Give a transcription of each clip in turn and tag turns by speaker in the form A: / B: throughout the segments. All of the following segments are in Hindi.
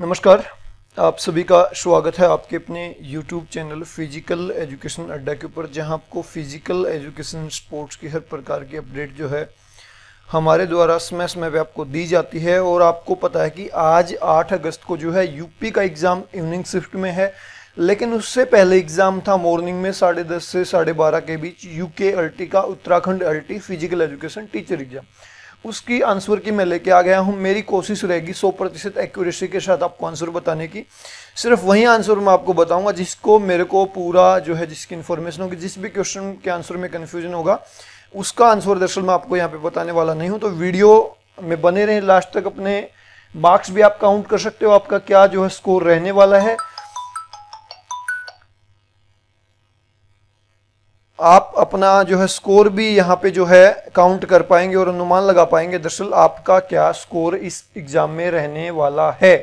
A: नमस्कार, आप सभी का स्वागत है आपके अपने YouTube चैनल फ़िज़िकल एजुकेशन अड्डा के ऊपर, जहाँ आपको फ़िज़िकल एजुकेशन स्पोर्ट्स की हर प्रकार की अपडेट जो है हमारे द्वारा समय समय पे आपको दी जाती है। और आपको पता है कि आज 8 अगस्त को जो है यूपी का एग्ज़ाम इवनिंग शिफ्ट में है, लेकिन उससे पहले एग्ज़ाम था मॉर्निंग में साढ़े दस से साढ़े बारह के बीच यूके अल्टी का, Uttarakhand LT physical education teacher exam उसकी आंसर की मैं लेके आ गया हूँ। मेरी कोशिश रहेगी 100 प्रतिशत एक्यूरेसी के साथ आपको आंसर बताने की। सिर्फ़ वही आंसर मैं आपको बताऊँगा जिसको मेरे को पूरा जो है, जिसकी इन्फॉर्मेशन होगी, जिस भी क्वेश्चन के आंसर में कन्फ्यूज़न होगा, उसका आंसर दरअसल मैं आपको यहाँ पे बताने वाला नहीं हूँ। तो वीडियो में बने रहें। लास्ट तक अपने मार्क्स भी आप काउंट कर सकते हो। आपका क्या जो है स्कोर रहने वाला है। आप अपना जो है स्कोर भी यहाँ पे जो है काउंट कर पाएँगे और अनुमान लगा पाएँगे, दरअसल आपका क्या स्कोर इस एग्ज़ाम में रहने वाला है?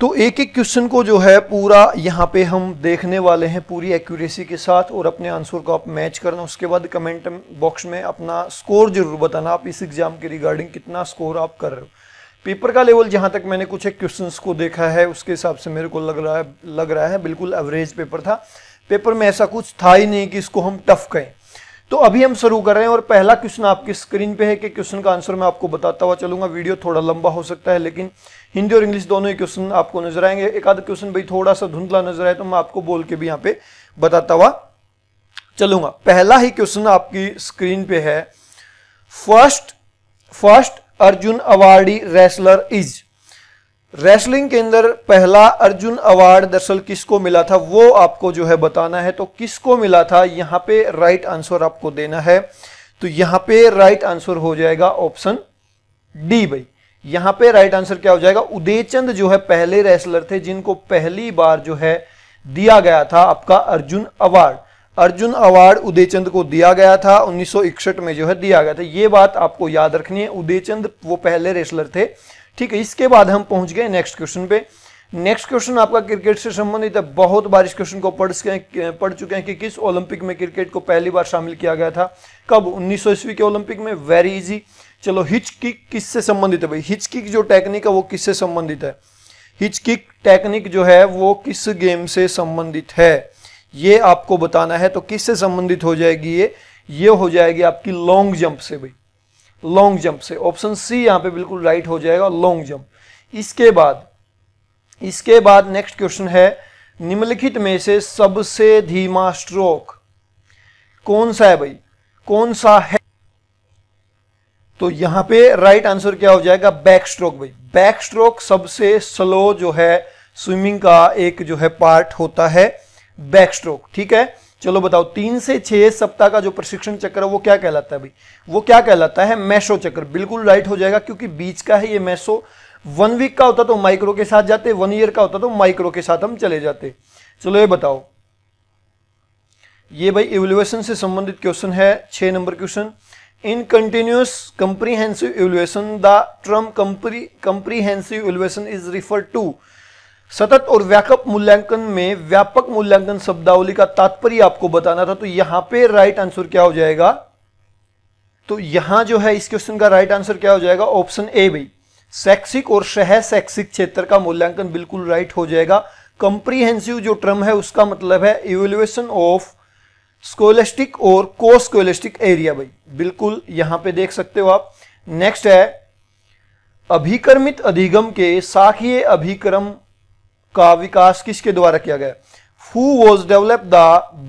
A: तो एक एक क्वेश्चन को जो है पूरा यहाँ पे हम देखने वाले हैं पूरी एक्यूरेसी के साथ और अपने आंसर को आप मैच करना, उसके बाद कमेंट बॉक्स में अपना स्कोर ज़रूर बताना, आप इस एग्ज़ाम के रिगार्डिंग कितना स्कोर आप कर रहे हो। पेपर का लेवल जहाँ तक मैंने कुछ एक क्वेश्चन को देखा है, उसके हिसाब से मेरे को लग रहा है, लग रहा है, बिल्कुल एवरेज पेपर था। पेपर में ऐसा कुछ था ही नहीं कि इसको हम टफ कहें। तो अभी हम शुरू कर रहे हैं और पहला क्वेश्चन आपकी स्क्रीन पे है कि क्वेश्चन का आंसर मैं आपको बताता हुआ चलूँगा। वीडियो थोड़ा लंबा हो सकता है, लेकिन हिंदी और इंग्लिश दोनों ही क्वेश्चन आपको नज़र आएँगे। एक आध क्वेश्चन भाई थोड़ा सा धुंधला नज़र आए तो मैं आपको बोल के भी यहाँ पे बताता हुआ चलूँगा। पहला ही क्वेश्चन आपकी स्क्रीन पे है। First first Arjun awardee wrestler is wrestling के अंदर पहला अर्जुन अवार्ड दरअसल किसको मिला था, वो आपको जो है बताना है। तो किसको मिला था? यहाँ पे राइट आंसर आपको देना है। तो यहाँ पे राइट आंसर हो जाएगा ऑप्शन डी भाई। यहाँ पे राइट आंसर क्या हो जाएगा? उदयचंद जो है पहले रेसलर थे, जिनको पहली बार जो है दिया गया था आपका अर्जुन अवार्ड अर्जुन अवार्ड उदयचंद को दिया गया था 1961 में जो है दिया गया था। ये बात आपको याद रखनी है। उदयचंद वो पहले रेसलर थे ठीक है, इसके बाद हम पहुँच गए नेक्स्ट क्वेश्चन पे। नेक्स्ट क्वेश्चन आपका क्रिकेट से संबंधित है। बहुत बार इस क्वेश्चन को पढ़ पढ़ चुके हैं कि किस ओलंपिक में क्रिकेट को पहली बार शामिल किया गया था। कब? उन्नीस ईस्वी के ओलंपिक में। वेरी इजी चलो हिच किक किससे संबंधित है भाई? हिच किक जो टेक्निक है, वो किससे संबंधित है? हिच किक टेक्निक जो है, वो किस गेम से संबंधित है? ये आपको बताना है तो किससे संबंधित हो जाएगी ये? ये हो जाएगी आपकी लॉन्ग जंप से भाई। लॉन्ग जंप से। ऑप्शन सी यहाँ पे बिल्कुल राइट हो जाएगा लॉन्ग जंप इसके बाद इसके बाद नेक्स्ट क्वेश्चन है, निम्नलिखित में से सबसे धीमा स्ट्रोक कौन सा है भाई? कौन सा है? तो यहाँ पे राइट आंसर क्या हो जाएगा? बैक स्ट्रोक भाई। बैक स्ट्रोक सबसे स्लो जो है स्विमिंग का एक जो है पार्ट होता है बैक स्ट्रोक ठीक है? चलो बताओ, तीन से छह सप्ताह का जो प्रशिक्षण चक्र है, वो क्या कहलाता है भाई? वो क्या कहलाता है? मैशो चक्र। बिल्कुल राइट हो जाएगा, क्योंकि बीच का है ये मैशो। वन वीक का होता तो माइक्रो के साथ जाते वन ईयर का होता तो माइक्रो के साथ हम चले जाते। चलो ये बताओ। ये भाई इवेल्युएशन से संबंधित क्वेश्चन है, छह number question in continuous comprehensive evaluation the term comprehensive evaluation is refer to सतत और व्यापक मूल्यांकन में व्यापक मूल्यांकन शब्दावली का तात्पर्य आपको बताना था तो यहाँ पे राइट आंसर क्या हो जाएगा? तो यहाँ जो है, इस क्वेश्चन का राइट आंसर क्या हो जाएगा? ऑप्शन ए भाई। शैक्षिक और सह शैक्षिक क्षेत्र का मूल्यांकन बिल्कुल राइट हो जाएगा। कंप्रीहेंसिव जो टर्म है, उसका मतलब है इवेल्युएशन ऑफ़ स्कोलेस्टिक और को स्कोलेस्टिक एरिया भाई। बिल्कुल यहाँ पे देख सकते हो आप। नेक्स्ट है, अभिकर्मित अधिगम के साखीय अभिक्रम का विकास किसके द्वारा किया गया? Who was develop the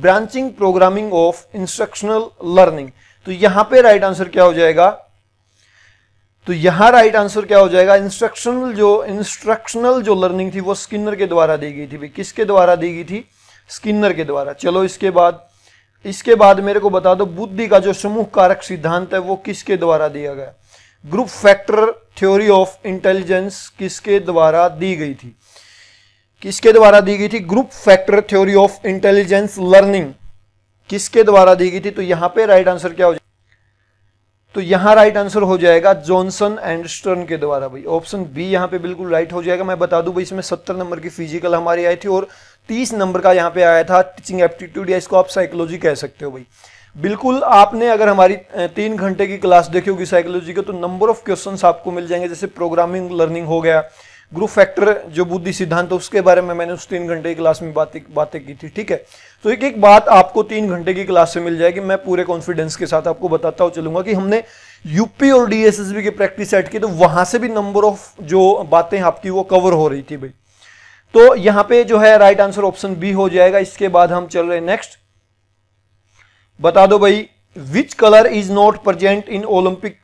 A: branching programming of instructional learning तो यहाँ पे राइट आंसर क्या हो जाएगा? तो यहाँ राइट आंसर क्या हो जाएगा? इंस्ट्रक्शनल जो इंस्ट्रक्शनल जो लर्निंग थी वो स्किनर के द्वारा दी गई थी। भाई, किसके द्वारा दी गई थी? स्किनर के द्वारा। चलो इसके बाद इसके बाद मेरे को बता दो, बुद्धि का जो समूह कारक सिद्धांत है वो किसके द्वारा दिया गया? Group factor theory of intelligence किसके द्वारा दी गई थी? किसके द्वारा दी गई थी? Group factor theory of intelligence learning. किसके द्वारा दी गई थी? तो यहाँ पे राइट आंसर क्या हो जाएगा तो यहाँ राइट आंसर हो जाएगा जॉनसन एंड स्टर्न के द्वारा भाई। ऑप्शन बी यहाँ पे बिल्कुल राइट हो जाएगा। मैं बता दूँ भाई, इसमें सत्तर नंबर की फ़िज़िकल हमारी आई थी और तीस नंबर का यहाँ पे आया था टीचिंग एप्टीट्यूड या इसको आप साइकोलॉजी कह सकते हो भाई। बिल्कुल आपने अगर हमारी तीन घंटे की क्लास देखी होगी साइकोलॉजी के तो नंबर ऑफ़ क्वेश्चंस आपको मिल जाएँगे। जैसे प्रोग्रामिंग लर्निंग हो गया ग्रुप फैक्टर जो बुद्धि सिद्धांत है, उसके बारे में मैंने उस तीन घंटे की क्लास में बातें बातें की थी, ठीक है? तो एक एक बात आपको तीन घंटे की क्लास से मिल जाएगी, मैं पूरे कॉन्फिडेंस के साथ आपको बताता हूँ चलूँगा कि हमने यूपी और डीएसएसबी की प्रैक्टिस सेट की तो वहाँ से भी नंबर ऑफ़ जो बातें आपकी वो कवर हो रही थी भाई। तो यहाँ पे जो है राइट आंसर ऑप्शन बी हो जाएगा, इसके बाद हम चल रहे नेक्स्ट बता दो भाई which colour is not present in Olympic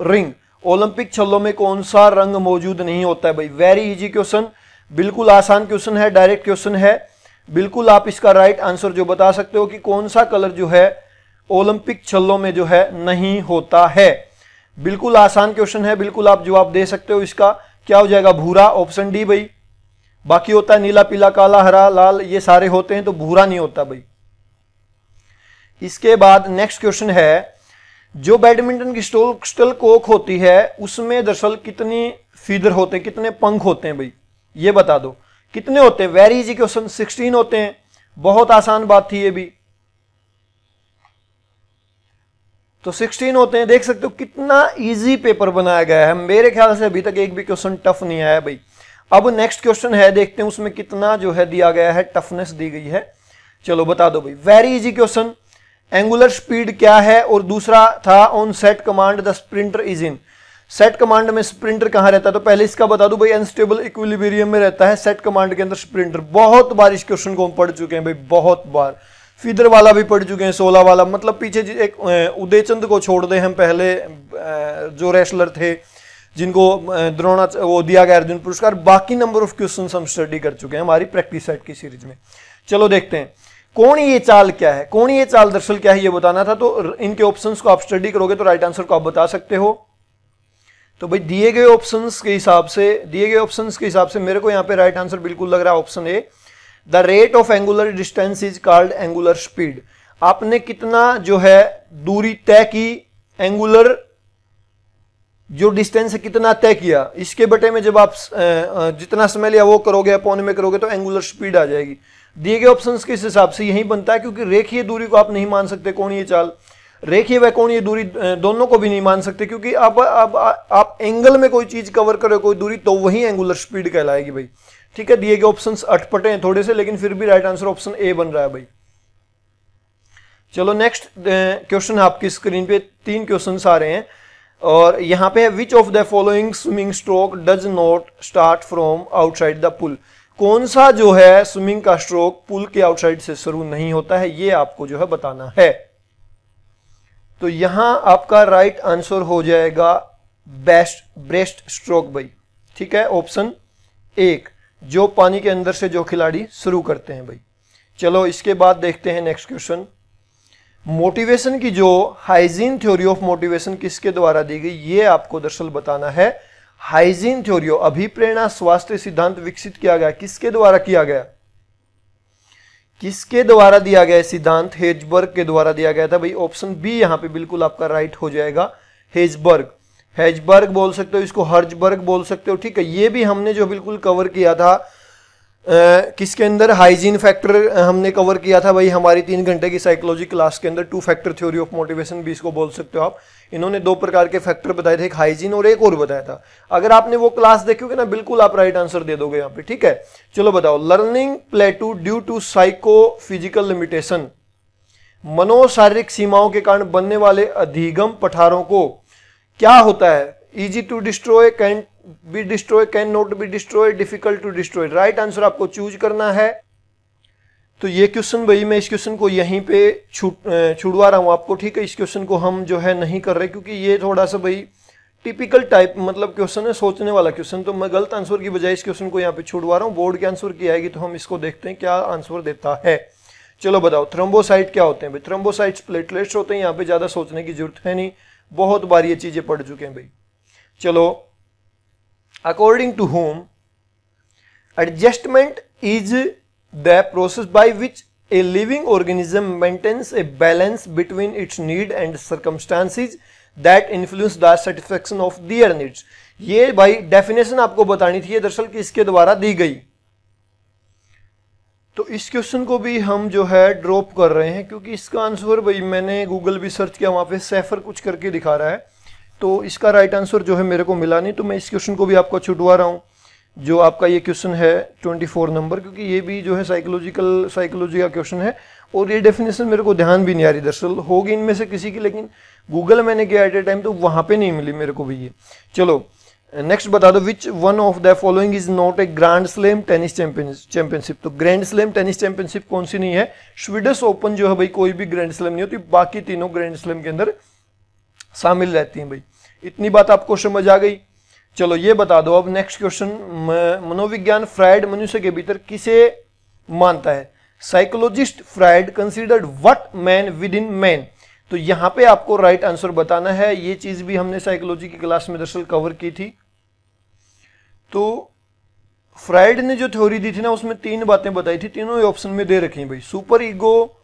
A: ring Olympic छल्लों में कौन सा रंग मौजूद नहीं होता है भाई? वेरी इजी क्वेश्चन बिल्कुल आसान क्वेश्चन है डायरेक्ट क्वेश्चन है. बिल्कुल आप इसका राइट आंसर जो बता सकते हो कि कौन सा कलर जो है, ओलंपिक छल्लों में जो है नहीं होता है। बिल्कुल आसान क्वेश्चन है, बिल्कुल आप जवाब दे सकते हो इसका। क्या हो जाएगा? भूरा ऑप्शन डी भाई. बाकी होता है नीला, पीला, काला, हरा, लाल, ये सारे होते हैं तो भूरा नहीं होता भाई। इसके बाद नेक्स्ट क्वेश्चन है जो बैडमिंटन की स्टोल, स्टल कोक होती है, उसमें दरअसल कितनी फीदर होते हैं, कितने पंख होते हैं भाई? ये बता दो। कितने होते हैं? वेरी इजी क्वेश्चन, सिक्सटीन होते हैं। बहुत आसान बात थी ये भी। तो 16 होते हैं। देख सकते हो कितना इजी पेपर बनाया गया है। मेरे ख्याल से अभी तक एक भी क्वेश्चन टफ नहीं आया भाई। अब नेक्स्ट क्वेश्चन है, देखते हैं उसमें कितना जो है दिया गया है टफनेस दी गई है। चलो बता दो भाई। Very easy question angular speed क्या है और दूसरा था on set command the sprinter is in set command में स्प्रिंटर कहाँ रहता है? तो पहले इसका बता दू भाई अनस्टेबल इक्विलिब्रियम में रहता है सेट कमांड के अंदर स्प्रिंटर बहुत बार इस क्वेश्चन को हम पढ़ चुके हैं भाई, बहुत बार। फीदर वाला भी पढ़ चुके हैं सोलह वाला। मतलब पीछे एक उदयचंद को छोड़ दे हम पहले जो रेसलर थे, जिनको द्रोणा वो दिया गया अर्जुन पुरस्कार। बाकी नंबर ऑफ़ क्वेश्चन हम स्टडी कर चुके हैं हमारी प्रैक्टिस सेट की सीरीज़ में। चलो देखते हैं। कौन ये चाल क्या है? कौन ये चाल दरअसल क्या है ये बताना था? तो इनके ऑप्शंस को आप स्टडी करोगे तो राइट आंसर को आप बता सकते हो। तो भाई दिए गए ऑप्शंस के हिसाब से, दिए गए ऑप्शंस के हिसाब से मेरे को यहाँ पे राइट आंसर बिल्कुल लग रहा है option A the rate of angular distance is called angular speed आपने कितना जो है दूरी तय की एंगुलर जो डिस्टेंस है कितना तय किया? इसके बटे में जब आप जितना समय लिया वो करोगे, अपॉन में करोगे तो एंगुलर स्पीड आ जाएगी। दिए गए ऑप्शंस के हिसाब से यही बनता है, क्योंकि रेखीय दूरी को आप नहीं मान सकते, कौन ये चाल? रेखीय व कौन ये दूरी दोनों को भी नहीं मान सकते, क्योंकि अब अब आप एंगल में कोई चीज़ कवर करो, कोई दूरी तो वही एंगुलर स्पीड कहलाएगी भाई। ठीक है, दिए गए ऑप्शंस अटपटे हैं थोड़े से, लेकिन फिर भी राइट आंसर ऑप्शन ए बन रहा है भाई। चलो नेक्स्ट क्वेश्चन आपकी स्क्रीन पे, तीन क्वेश्चन आ रहे हैं, और यहाँ पे है which of the following swimming stroke does not start from outside the pool कौन सा जो है स्विमिंग का स्ट्रोक पुल के आउटसाइड से शुरू नहीं होता है, ये आपको जो है बताना है। तो यहाँ आपका राइट आंसर हो जाएगा बेस्ट ब्रेस्ट स्ट्रोक भाई। ठीक है? ऑप्शन एक, जो पानी के अंदर से जो खिलाड़ी शुरू करते हैं भाई। चलो, इसके बाद देखते हैं नेक्स्ट क्वेश्चन मोटिवेशन की जो हाइजीन थ्योरी ऑफ़ मोटिवेशन किसके द्वारा दी गई, ये आपको दरअसल बताना है। हाइजीन थ्योरी अभिप्रेरणा स्वास्थ्य सिद्धांत विकसित किया गया। किसके द्वारा किया गया? किसके द्वारा दिया गया सिद्धांत? हेजबर्ग के द्वारा दिया गया था। भाई ऑप्शन बी यहाँ पे बिल्कुल आपका राइट हो जाएगा। हेजबर्ग। हेजबर्ग बोल सकते हो, इसको हर्जबर्ग बोल सकते हो। ठीक है, ये भी हमने जो बिल्कुल कवर किया था किसके अंदर हाइजीन फैक्टर हमने कवर किया था भाई, हमारी तीन घंटे की साइकोलॉजी क्लास के अंदर two factor theory of motivation भी इसको बोल सकते हो आप। इन्होंने दो प्रकार के फैक्टर बताए थे, एक हाइजीन और एक और बताया था। अगर आपने वो क्लास देखोगे ना, बिल्कुल आप राइट आंसर दे दोगे यहाँ पे, ठीक है? चलो बताओ learning plateau due to psycho physical limitation मनोशारीरिक सीमाओं के कारण बनने वाले अधिगम पठारों को क्या होता है? Easy to destroy can be destroy can not be destroy difficult to destroy right answer आपको चूज़ करना है। तो ये क्वेश्चन भाई मैं इस क्वेश्चन को यहीं पे छुड़वा रहा हूँ आपको, ठीक है? इस क्वेश्चन को हम जो है नहीं कर रहे, क्योंकि ये थोड़ा सा भाई टिपिकल टाइप मतलब क्वेश्चन है, सोचने वाला क्वेश्चन तो मैं गलत आंसर की बजाय इस क्वेश्चन को यहाँ पे छुड़वा रहा हूँ। बोर्ड के आंसर की आएगी तो हम इसको देखते हैं क्या आंसर देता है। चलो बताओ थ्रम्बोसाइट क्या होते हैं भाई? थ्रम्बोसाइट्स प्लेटलेट्स होते हैं, यहाँ पे ज़्यादा सोचने की ज़रूरत है नहीं। बहुत बार ये चीज़ें पढ़ चुके हैं भाई। चलो according to whom adjustment is the process by which a living organism maintains a balance between its need and circumstances that influence the satisfaction of their needs ये भाई डेफिनेशन आपको बतानी थी दरअसल कि इसके द्वारा दी गई तो इस क्वेश्चन को भी हम जो है ड्रॉप कर रहे हैं क्योंकि इसका आंसर भाई मैंने गूगल भी सर्च किया वहाँ पे सेफर कुछ करके दिखा रहा है तो इसका राइट आंसर जो है मेरे को मिला नहीं तो मैं इस क्वेश्चन को भी आपको छुटवा रहा हूँ, जो आपका ये क्वेश्चन है 24 नंबर क्योंकि ये भी जो है साइकोलॉजिकल साइकोलॉजी का क्वेश्चन है, और ये डेफिनेशन मेरे को ध्यान भी नहीं आ रही दरअसल। होगी इनमें से किसी की, लेकिन गूगल मैंने किया एट ए टाइम तो वहाँ पे नहीं मिली मेरे को भी ये। चलो नेक्स्ट बता दो which one of the following is not a grand slam tennis championship तो ग्रैंड स्लेम टेनिस चैंपियनशिप कौन सी नहीं है? स्वीडस ओपन जो है भाई, कोई भी ग्रैंड स्लेम नहीं होती, बाकी तीनों ग्रैंड स्लेम के अंदर शामिल रहती हैं भाई। इतनी बात आपको समझ आ गई। चलो ये बता दो, अब नेक्स्ट क्वेश्चन मनोविज्ञान फ्राइड मनुष्य के भीतर किसे मानता है? Psychologist Freud considered what man within man तो यहाँ पे आपको राइट right आंसर बताना है। ये चीज़ भी हमने साइकोलॉजी की क्लास में दरअसल कवर की थी। तो फ्राइड ने जो थ्योरी दी थी ना, उसमें तीन बातें बताई थी। तीनों ऑप्शन में दे रखी भाई। सुपर ईगो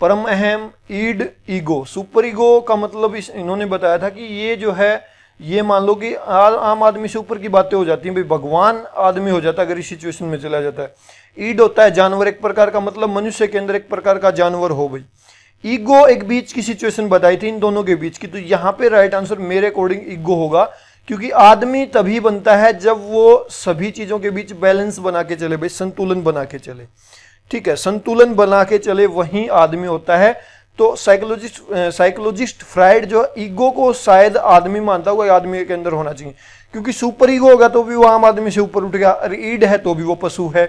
A: परम अहम ईड ईगो सुपर ईगो का मतलब इस इन्होंने बताया था कि ये जो है ये मान लो कि आ, आम आदमी से ऊपर की बातें हो जाती हैं भाई भगवान आदमी हो जाता है अगर इस सिचुएशन में चला जाता है। ईड होता है जानवर एक प्रकार का मतलब मनुष्य के अंदर एक प्रकार का जानवर हो भाई। ईगो एक बीच की सिचुएशन बताई थी इन दोनों के बीच की तो यहाँ पे राइट आंसर मेरे अकॉर्डिंग ईगो होगा क्योंकि आदमी तभी बनता है जब वो सभी चीज़ों के बीच बैलेंस बना के चले भाई संतुलन बना के चले। ठीक है, संतुलन बना के चले, वही आदमी होता है। तो साइकोलॉजिस्ट साइकोलॉजिस्ट फ्राइड जो ईगो को शायद आदमी मानता हुआ आदमी के अंदर होना चाहिए। क्योंकि सुपर ईगो होगा तो भी वो आम आदमी से ऊपर उठ गया अरे ईड है तो भी वो पशु है।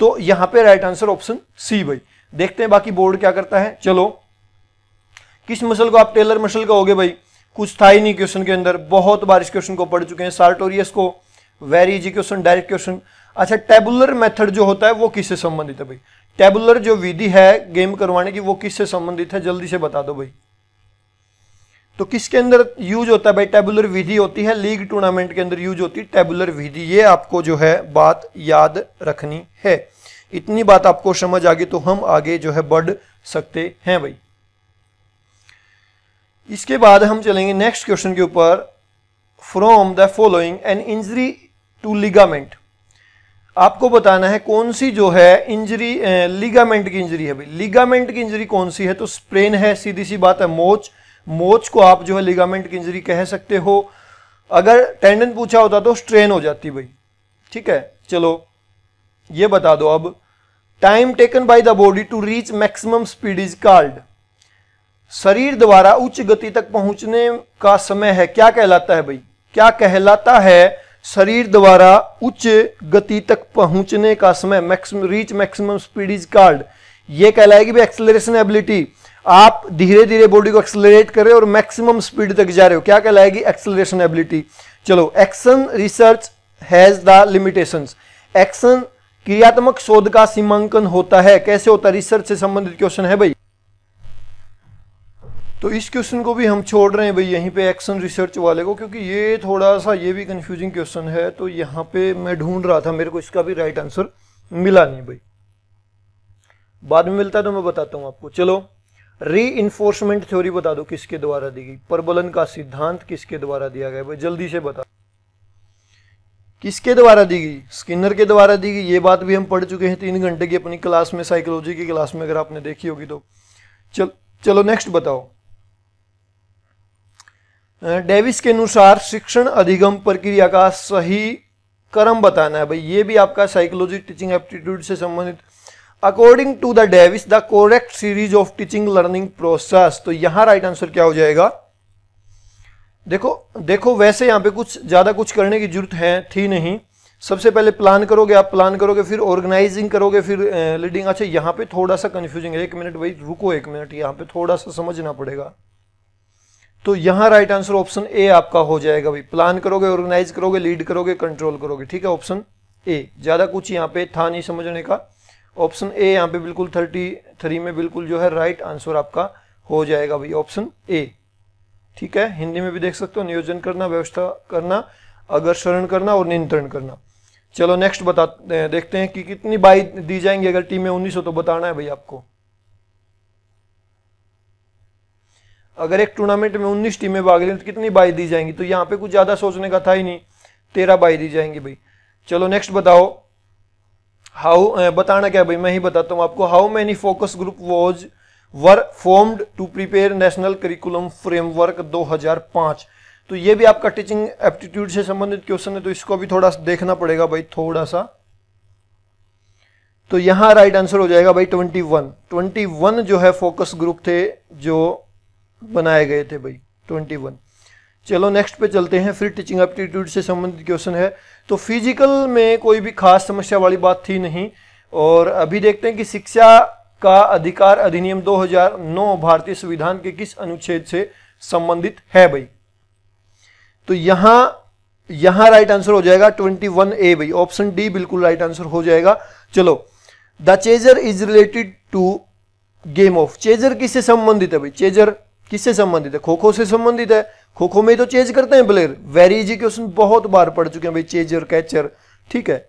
A: तो यहाँ पे राइट आंसर ऑप्शन सी भाई। देखते हैं बाकी बोर्ड क्या करता है। चलो, किस मसल को आप टेलर मसल का होगे भाई? कुछ था ही नहीं क्वेश्चन के अंदर। बहुत बार इस क्वेश्चन को पढ़ चुके हैं सार्टोरियस को। Very easy question direct question अच्छा टेबुलर मेथड जो होता है, वो किससे संबंधित है भाई? टेबुलर जो विधि है गेम करवाने की, वो किससे संबंधित है? जल्दी से बता दो भाई। तो किसके अंदर यूज़ होता है भाई? टेबुलर विधि होती है, लीग टूर्नामेंट के अंदर यूज़ होती है। टेबुलर विधि, ये आपको जो है बात याद रखनी है। इतनी बात आपको समझ आ गई तो हम आगे जो है बढ़ सकते हैं भाई। इसके बाद हम चलेंगे नेक्स्ट क्वेश्चन के ऊपर। From the following an injury to ligament आपको बताना है कौन सी जो है इंजरी लिगामेंट की इंजरी है लिगामेंट की इंजरी कौन सी है? तो स्प्रेन है, सीधी सी बात है मोच। मोच को आप जो है लिगामेंट की इंजरी कह सकते हो। अगर टेंडन पूछा होता तो स्ट्रेन हो जाती भाई। ठीक है? चलो, ये बता दो अब। Time taken by the body to reach maximum speed is called शरीर द्वारा उच्च गति तक पहुँचने का समय है। क्या कहलाता है भाई? क्या कहलाता है? शरीर द्वारा उच्च गति तक पहुँचने का समय maximum reach maximum speed is called ये कहलाएगी भी एक्सलरेशन एबिलिटी आप धीरे धीरे बॉडी को एक्सलरेट कर रहे हो और मैक्सिमम स्पीड तक जा रहे हो। क्या कहलाएगी एक्सलरेशन एबिलिटी चलो action research has the limitation action क्रियात्मक शोध का सीमांकन होता है। कैसे होता है? रिसर्च से संबंधित क्वेश्चन है भाई। तो इस क्वेश्चन को भी हम छोड़ रहे हैं भाई, यहीं पे एक्शन रिसर्च वाले को, क्योंकि ये थोड़ा सा ये भी कंफ्यूजिंग क्वेश्चन है। तो यहाँ पे मैं ढूंढ रहा था, मेरे को इसका भी राइट आंसर मिला नहीं भाई। बाद में मिलता है तो मैं बताता हूँ आपको। चलो री इन्फोर्समेंट थ्योरी बता दो, किसके द्वारा दी गई? प्रबलन का सिद्धांत किसके द्वारा दिया गया? भाई, जल्दी से बता। किसके द्वारा दी गई? स्किनर के द्वारा दी गई। ये बात भी हम पढ़ चुके हैं तीन घंटे की अपनी क्लास में साइकोलॉजी की क्लास में, अगर आपने देखी होगी तो। चल, चलो नेक्स्ट बताओ। डेविस के अनुसार शिक्षण अधिगम प्रक्रिया का सही क्रम बताना है। भाई, ये भी आपका साइकोलॉजी टीचिंग एप्टीट्यूड से संबंधित। According to the Davis the correct series of teaching learning process तो यहाँ राइट आंसर क्या हो जाएगा? देखो देखो, वैसे यहाँ पे कुछ, ज़्यादा कुछ करने की ज़रूरत है, थी नहीं। सबसे पहले प्लान करोगे, आप प्लान करोगे, फिर ऑर्गेनाइजिंग करोगे, फिर लीडिंग अच्छा यहाँ पे थोड़ा सा कंफ्यूजिंग है। एक मिनट भाई, रुको एक मिनट यहाँ पे थोड़ा सा समझना पड़ेगा। तो यहाँ राइट आंसर ऑप्शन ए आपका हो जाएगा भाई। प्लान करोगे ऑर्गेनाइज करोगे लीड करोगे कंट्रोल करोगे। ठीक है ऑप्शन ए ज़्यादा कुछ यहाँ पे था नहीं समझने का। ऑप्शन ए यहाँ पे बिल्कुल थर्टी थ्री में बिल्कुल जो है राइट आंसर आपका हो जाएगा भाई। ऑप्शन ए ठीक है, हिंदी में भी देख सकते हो, नियोजन करना, व्यवस्था करना अग्रसरण करना और नियंत्रण करना। चलो नेक्स्ट बता, देखते हैं कि कितनी बाई दी जाएँगी। अगर टीम में उन्नीस हो तो बताना है भाई आपको। अगर एक टूर्नामेंट में उन्नीस टीमें भाग रही तो कितनी बाई दी जाएँगी? तो यहाँ पे कुछ ज़्यादा सोचने का था ही नहीं। तेरह बाई दी जाएँगी भाई। चलो नेक्स्ट बताओ। हाउ बताना क्या भाई? मैं ही बताता हूँ आपको। How many focus group was were formed to prepare national curriculum framework 2005 तो ये भी आपका टीचिंग एप्टीट्यूड से संबंधित क्वेश्चन है तो इसको भी थोड़ा सा देखना पड़ेगा भाई, थोड़ा सा। तो यहाँ राइट आंसर हो जाएगा भाई 21 21 जो है फोकस ग्रुप थे, जो बनाए गए थे भाई 21 चलो नेक्स्ट पे चलते हैं, फिर टीचिंग एप्टीट्यूड से संबंधित क्वेश्चन है। तो फ़िज़िकल में कोई भी खास समस्या वाली बात थी नहीं, और अभी देखते हैं कि शिक्षा का अधिकार अधिनियम 2009 भारतीय संविधान के किस अनुच्छेद से संबंधित है भाई? तो यहाँ यहाँ राइट आंसर हो जाएगा 21 ए भाई। ऑप्शन डी बिल्कुल राइट आंसर हो जाएगा। चलो the chaser is related to game of chaser किससे संबंधित है भाई? चेजर किससे संबंधित है? खो खो से संबंधित है। खो खो में तो चेज करते हैं प्लेयर वेरी इजी क्वेश्चन बहुत बार पढ़ चुके हैं भाई चेजर कैचर ठीक है?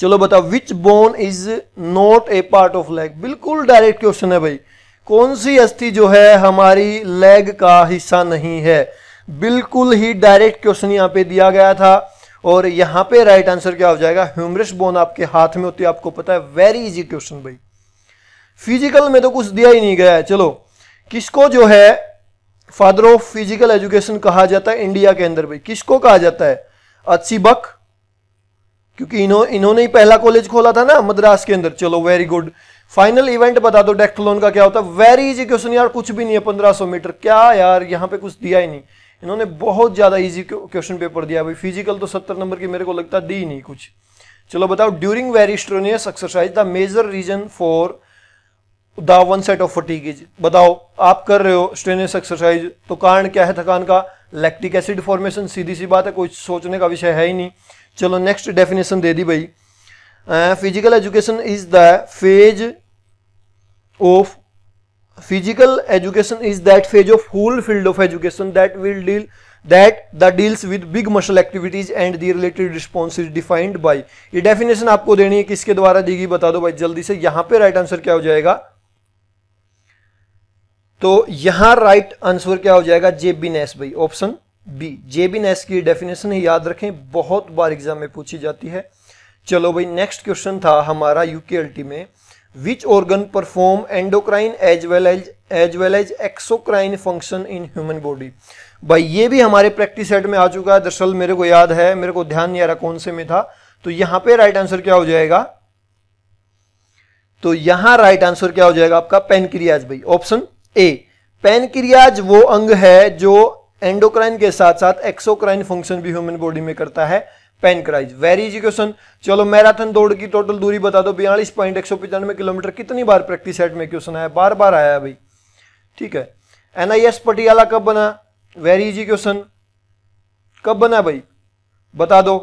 A: चलो बताओ which bone is not a part of leg बिल्कुल डायरेक्ट क्वेश्चन है भाई। कौन सी अस्थि जो है हमारी लेग का हिस्सा नहीं है? बिल्कुल ही डायरेक्ट क्वेश्चन यहाँ पे दिया गया था। और यहाँ पे राइट आंसर क्या हो जाएगा? ह्यूमरस बोन आपके हाथ में होती है, आपको पता है। वेरी इजी क्वेश्चन भाई। फ़िज़िकल में तो कुछ दिया ही नहीं गया है। चलो किसको जो है फादर ऑफ़ फ़िज़िकल एजुकेशन कहा जाता है इंडिया के अंदर भाई किसको कहा जाता है? अच्छी बक। क्योंकि इन्हों इन्होंने ही पहला कॉलेज खोला था ना, मद्रास के अंदर। चलो वेरी गुड फाइनल इवेंट बता दो डेक्टलोन का क्या होता है? वेरी इजी क्वेश्चन यार, कुछ भी नहीं है, पंद्रह सौ मीटर। क्या यार, यहाँ पे कुछ दिया ही नहीं। इन्होंने बहुत ज़्यादा इजी क्वेश्चन पेपर दिया। भाई फ़िज़िकल तो सत्तर नंबर की मेरे को लगता दी नहीं कुछ। चलो बताओ during very strenuous exercise the major reason for the onset of fatigue बताओ, आप कर रहे हो स्ट्रेनियस एक्सरसाइज तो कारण क्या है थकान का? लैक्टिक एसिड फॉर्मेशन सीधी सी बात है, कोई सोचने का विषय है ही नहीं। चलो नेक्स्ट डेफिनेशन दे दी भाई। Physical education is the phase of physical education is that phase of whole field of education that will deal that the deals with big muscle activities and the related response is defined by ये डेफिनेशन आपको देनी है, किसके द्वारा दी गई, बता दो भाई, जल्दी से। यहाँ पे राइट आंसर क्या हो जाएगा? तो यहाँ राइट आंसर क्या हो जाएगा? जेबी नेस भाई ऑप्शन बी जेबी नेस की डेफिनेशन याद रखें, बहुत बार एग्ज़ाम में पूछी जाती है। चलो भाई नेक्स्ट क्वेश्चन था हमारा यूकेएलटी में। Which organ perform endocrine as well as as well as exocrine function in human body भाई, ये भी हमारे प्रैक्टिस सेट में आ चुका है। दरअसल मेरे को याद है, मेरे को ध्यान नहीं आ रहा कौन से में था। तो यहाँ पे राइट आंसर क्या हो जाएगा? तो यहाँ राइट आंसर क्या हो जाएगा आपका? पेनक्रियाज भाई ऑप्शन ए पेनक्रियाज वो अंग है जो एंडोक्राइन के साथ साथ एक्सोक्राइन फ़ंक्शन भी ह्यूमन बॉडी में करता है। पेनक्राइज वेरी इजी क्वेश्चन चलो मैराथन दौड़ की टोटल दूरी बता दो। बयालीस पॉइंट एक सौ पिचानवे किलोमीटर। कितनी बार प्रैक्टिस सेट में क्वेश्चन आया? बार बार आया भाई। ठीक है। एनआईएस पटियाला कब बना? वेरी इजी क्वेश्चन कब बना भाई? बता दो।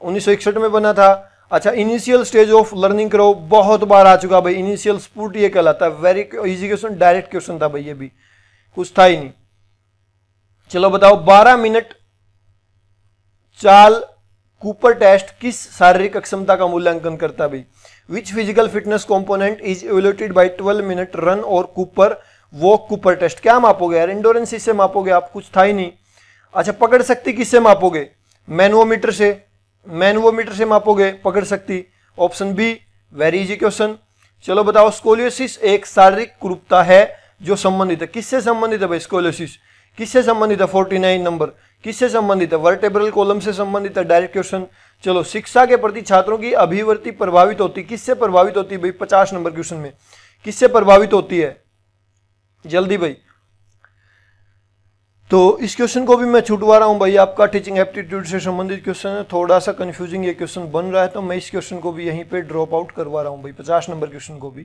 A: उन्नीस में बना था। अच्छा इनिशियल स्टेज ऑफ़ लर्निंग करो, बहुत बार आ चुका भाई। इनिशियल स्पूट ये कहलाता है। Very easy question direct question था भाई ये भी। कुछ था ही नहीं। चलो बताओ 12 मिनट चाल कूपर टेस्ट किस शारीरिक अक्षमता का मूल्यांकन करता है भाई? Which physical fitness component is evaluated by 12 minute run और कूपर वॉक कूपर टेस्ट क्या मापोगे यार? इंडोरेंस इससे मापोगे आप? कुछ था ही नहीं। अच्छा पकड़ सकती किससे मापोगे? मैनोमीटर से। मैनवोमीटर से मापोगे, पकड़ सकती। Option B very easy question चलो बताओ स्कोलियोसिस एक शारीरिक कुरूपता है जो संबंधित है। किससे संबंधित है भाई स्कोलियोसिस किससे संबंधित है? 49 नंबर किससे संबंधित है? वर्टेब्रल कॉलम से संबंधित है? डायरेक्ट क्वेश्चन चलो, शिक्षा के प्रति छात्रों की अभिवृत्ति प्रभावित होती। किससे प्रभावित होती है भाई? पचास नंबर क्वेश्चन में। किससे प्रभावित होती है? जल्दी भाई। तो इस क्वेश्चन को भी मैं छुटवा रहा हूँ भाई। आपका टीचिंग एप्टीट्यूड से संबंधित क्वेश्चन है। थोड़ा सा कंफ्यूजिंग ये क्वेश्चन बन रहा है तो मैं इस क्वेश्चन को भी यहीं पे ड्रॉप आउट करवा रहा हूँ भाई। पचास नंबर क्वेश्चन को भी।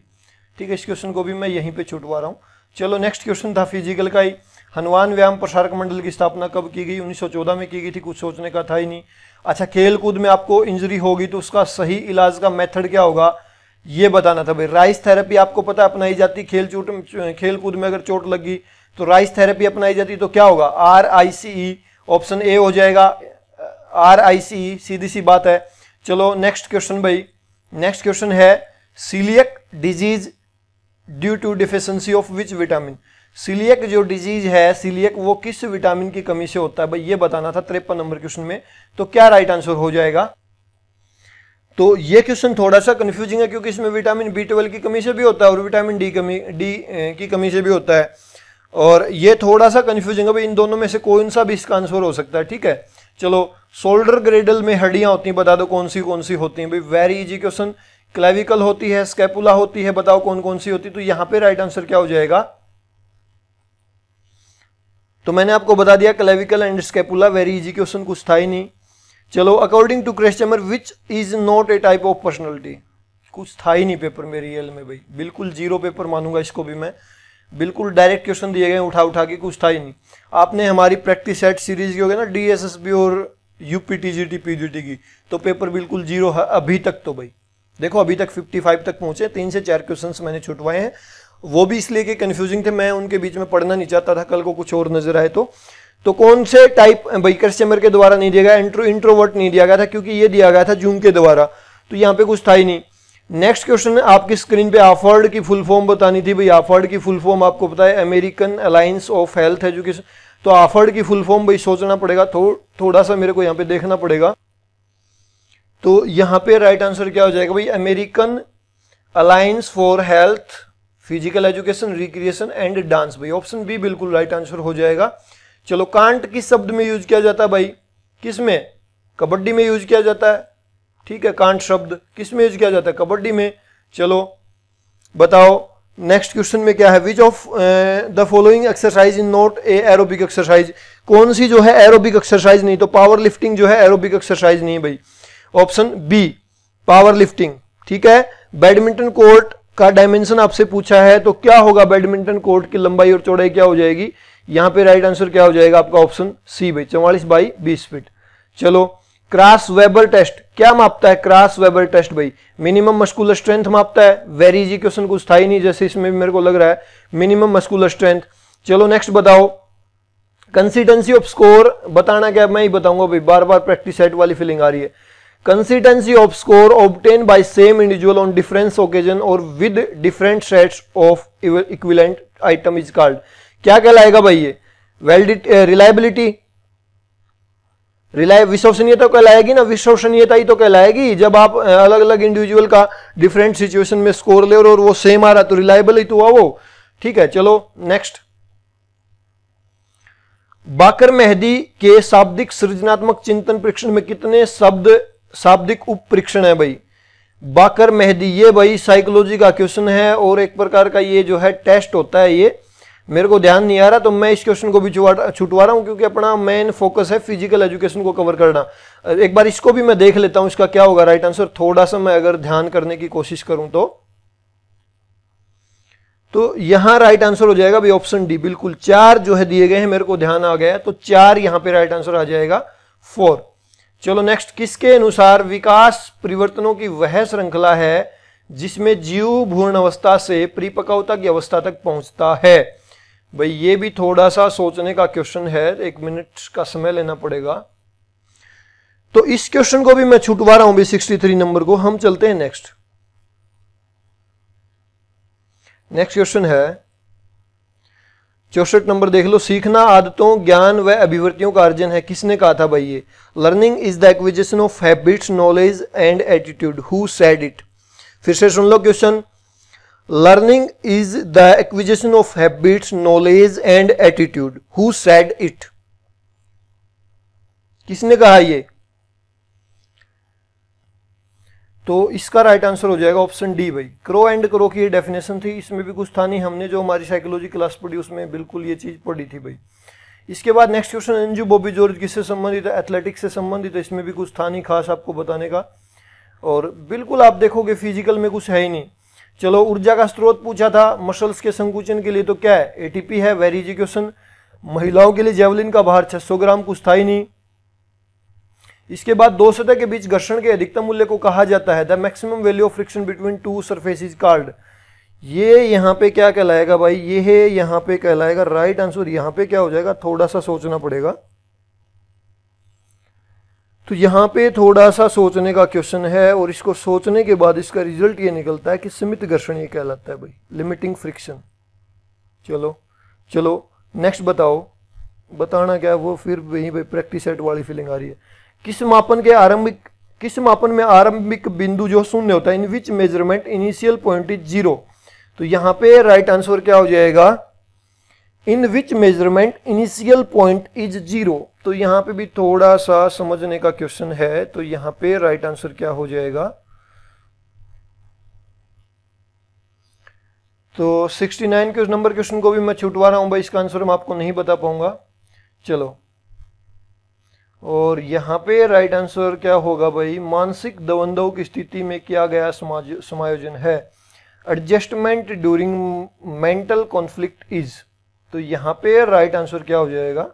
A: ठीक है, इस क्वेश्चन को भी मैं यहीं पे छुटवा रहा हूँ। चलो नेक्स्ट क्वेश्चन था फ़िज़िकल का ही। हनुमान व्यायाम प्रसारक मंडल की स्थापना कब की गई? उन्नीस सौ चौदह में की गई थी, कुछ सोचने का था ही नहीं। अच्छा खेल कूद में आपको इंजरी होगी तो उसका सही इलाज का मेथड क्या होगा? ये बताना था भाई। राइस थेरेपी आपको पता अपनाई जाती खेल चोट खेल कूद में अगर चोट लगी तो राइस थेरेपी अपनाई जाती तो क्या होगा? Are I C E option A हो जाएगा। आर आई सी ई सीधी सी बात है। चलो नेक्स्ट क्वेश्चन भाई। नेक्स्ट क्वेश्चन है celiac disease due to deficiency of which vitamin celiac जो डिज़ीज़ है सीलियक वो किस विटामिन की कमी से होता है? भाई, ये बताना था तिरपन नंबर क्वेश्चन में। तो क्या राइट आंसर हो जाएगा? तो ये क्वेश्चन थोड़ा सा कंफ्यूजिंग है, क्योंकि इसमें विटामिन बी ट्वेल्व की कमी से भी होता है और विटामिन डी कमी डी की कमी से भी होता है। और ये थोड़ा सा कंफ्यूजिंग है भाई इन दोनों में से कौन सा भी इसका आंसर हो सकता है, ठीक है? चलो शोल्डर ग्रेडल में हड्डियाँ होती हैं, बता दो कौन सी कौन सी होती हैं। भाई वेरी इजी क्वेश्चन क्लेविकल होती है स्केपुला होती है, बताओ कौन कौन सी होती है तो यहाँ पे राइट आंसर क्या हो जाएगा? तो मैंने आपको बता दिया clavicle and scapula very easy question कुछ था ही नहीं। चलो according to Kretschmer which is not a type of personality कुछ था ही नहीं पेपर में रियल में, भाई। बिल्कुल ज़ीरो पेपर मानूँगा इसको भी मैं। बिल्कुल डायरेक्ट क्वेश्चन दिए गए उठा उठा के कुछ था ही नहीं। आपने हमारी प्रैक्टिस सेट सीरीज़ की हो गया ना डीएसएसबी और यूपी टीजीटी पीजीटी की तो पेपर बिल्कुल ज़ीरो है, अभी तक तो भाई। देखो, अभी तक 55 तक पहुँचे, तीन से चार क्वेश्चंस मैंने छुटवाए हैं। वो भी इसलिए कि कंफ्यूजिंग थे, मैं उनके बीच में पढ़ना नहीं चाहता था, कल को कुछ और नज़र आए तो। तो कौन से टाइप बाइकर चैम्बर के द्वारा नहीं दिया गया इंट्रो इंट्रोवर्ट नहीं दिया गया था, क्योंकि ये दिया गया था जूम के द्वारा। तो यहाँ पे कुछ था ही नहीं। नेक्स्ट क्वेश्चन है आपकी स्क्रीन पे आफर्ड की फुल फॉर्म बतानी थी भाई। आफर्ड की फुल फॉर्म आपको पता है American Alliance of Health Education तो आफर्ड की फुल फॉर्म भाई सोचना पड़ेगा थो, थोड़ा सा मेरे को यहाँ पे देखना पड़ेगा। तो यहाँ पे राइट आंसर क्या हो जाएगा भाई? American alliance for health physical education recreation and dance भाई ऑप्शन बी बिल्कुल राइट आंसर हो जाएगा। चलो कांट किस शब्द में यूज़ किया जाता है भाई? किसमें? कबड्डी में यूज़ किया जाता है। ठीक है, कांट शब्द। किसमें यूज़ किया जाता है? कबड्डी में। चलो, बताओ नेक्स्ट क्वेश्चन में क्या है? Which of the following exercise in not a aerobic exercise कौन सी जो है एरोबिक एक्सरसाइज नहीं? तो पावर लिफ्टिंग जो है एरोबिक एक्सरसाइज नहीं भाई। ऑप्शन बी पावर लिफ्टिंग ठीक है? बैडमिंटन कोर्ट का डायमेंशन आपसे पूछा है तो क्या होगा बैडमिंटन कोर्ट की लंबाई और चौड़ाई क्या हो जाएगी? यहाँ पे राइट आंसर क्या हो जाएगा आपका ऑप्शन सी भाई। चौवालीस बाई बीस फीट चलो क्रॉस वेबर टेस्ट। क्या मापता है क्रॉस वेबर टेस्ट भाई? मिनिमम मस्कुलर स्ट्रेंथ मापता है। वेरी इजी क्वेश्चन कुछ था ही नहीं जैसे इसमें मेरे को लग रहा है। मिनिमम मस्कुलर स्ट्रेंथ चलो नेक्स्ट बताओ। कंसिस्टेंसी ऑफ़ स्कोर बताना क्या मैं ही बताऊँगा भाई। बार बार प्रैक्टिस सेट वाली फीलिंग आ रही है। Consistency of score obtain by same individual on difference occasion और with different sets of equivalent item is called क्या कहलाएगा भाई ये? वेल रिलायबिलिटी रिलाय विश्वसनीयता कहलाएगी ना? विश्वसनीयता ही तो कहलाएगी। जब आप अलग अलग इंडिविजुअल का डिफरेंट सिचुएशन में स्कोर ले और वो सेम आ रहा तो रिलायबल ही तो हुआ वो। ठीक है, चलो नेक्स्ट बाकर मेहदी के शाब्दिक सृजनात्मक चिंतन परीक्षण में कितने शब्द शाब्दिक उप परीक्षण है भाई? बाकर मेहदी, ये भाई साइकोलॉजी का क्वेश्चन है और एक प्रकार का ये जो है टेस्ट होता है ये। मेरे को ध्यान नहीं आ रहा तो मैं इस क्वेश्चन को भी छुटवा रहा हूँ, क्योंकि अपना मेन फोकस है फ़िज़िकल एजुकेशन को कवर करना। एक बार इसको भी मैं देख लेता हूँ, इसका क्या होगा? राइट आंसर थोड़ा सा मैं अगर ध्यान करने की कोशिश करूँ तो। तो यहाँ राइट आंसर हो जाएगा भाई ऑप्शन डी बिल्कुल। चार जो है दिए गए हैं, मेरे को ध्यान आ गया तो चार यहाँ पे राइट आंसर आ जाएगा। फोर चलो नेक्स्ट किसके अनुसार विकास परिवर्तनों की वह श्रृंखला है जिसमें जीव भूर्ण अवस्था से परिपक्वता की अवस्था तक पहुँचता है? भाई, ये भी थोड़ा सा सोचने का क्वेश्चन है। एक मिनट का समय लेना पड़ेगा। तो इस क्वेश्चन को भी मैं छुटवा रहा हूँ भी 63 नंबर को। हम चलते हैं नेक्स्ट नेक्स्ट क्वेश्चन है। चौसठ नंबर देख लो। सीखना आदतों, ज्ञान व अभिवृत्तियों का अर्जन है। किसने कहा था भाई ये? Learning is the acquisition of habits knowledge and attitude who said it फिर से सुन लो question Learning is the acquisition of habits, knowledge and attitude. Who said it? किसने कहा ये? तो इसका राइट आंसर हो जाएगा ऑप्शन डी भाई। क्रो एंड क्रो की ये डेफिनेशन थी इसमें भी कुछ था नहीं हमने जो हमारी साइकोलॉजी क्लास पढ़ी उसमें बिल्कुल ये चीज़ पढ़ी थी भाई। इसके बाद नेक्स्ट क्वेश्चन एनजू बॉबी जॉर्ज किससे संबंधित है? एथलेटिक्स से संबंधित है इसमें भी कुछ था नहीं खास आपको बताने का। और बिल्कुल आप देखोगे फ़िज़िकल में कुछ है ही नहीं। चलो, ऊर्जा का स्रोत पूछा था मसल्स के संकुचन के लिए तो क्या है? एटीपी है, वेरी इजी क्वेश्चन महिलाओं के लिए जेवलिन का भार 600 ग्राम, कुछ था ही नहीं। इसके बाद दो सतह के बीच घर्षण के अधिकतम मूल्य को कहा जाता है। The maximum value of friction between two surfaces called ये यहाँ पे क्या कहलाएगा भाई? ये है यहाँ पे कहलाएगा। राइट आंसर यहाँ पे क्या हो जाएगा? थोड़ा सा सोचना पड़ेगा। तो यहाँ पे थोड़ा सा सोचने का क्वेश्चन है और इसको सोचने के बाद इसका रिज़ल्ट ये निकलता है कि सीमित घर्षण ये कहलाता है भाई लिमिटिंग फ्रिक्शन चलो चलो नेक्स्ट बताओ। बताना क्या वो फिर वहीं पे प्रैक्टिस सेट वाली फीलिंग आ रही है। किस मापन के आरंभिक, किस मापन में आरंभिक बिंदु जो शून्य होता है in which measurement initial point is zero तो यहाँ पे राइट आंसर क्या हो जाएगा? In which measurement initial point is zero तो यहाँ पे भी थोड़ा सा समझने का क्वेश्चन है तो यहाँ पे राइट आंसर क्या हो जाएगा? तो 69 के उस नंबर क्वेश्चन को भी मैं छुटवा रहा हूँ भाई, इसका आंसर मैं आपको नहीं बता पाऊँगा। चलो। और यहाँ पे राइट आंसर क्या होगा भाई? मानसिक दवंदों की स्थिति में किया गया समायोजन है? Adjustment during mental conflict is तो यहाँ पे राइट आंसर क्या हो जाएगा?